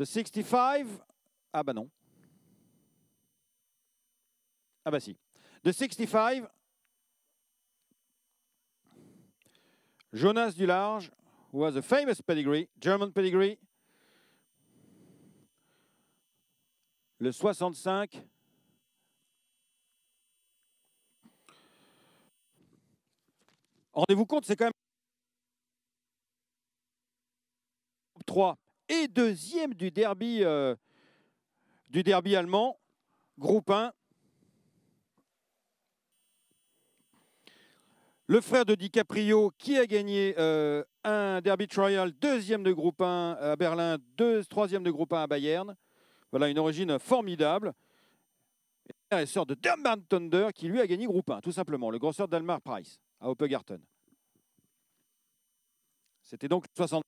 The 65. Ah bah non. Ah bah si. The 65. Jonas Dularge, who has a famous pedigree, German pedigree. Le 65. Rendez-vous compte, c'est quand même 3 et deuxième du derby, euh, du derby allemand, groupe 1. Le frère de DiCaprio qui a gagné euh, un derby trial, deuxième de groupe 1 à Berlin, deux, troisième de groupe 1 à Bayern. Voilà une origine formidable. Et sort de Dunbar Thunder qui lui a gagné groupe 1, tout simplement, le grosseur d'Almar Price à Hoppegarten. C'était donc 60.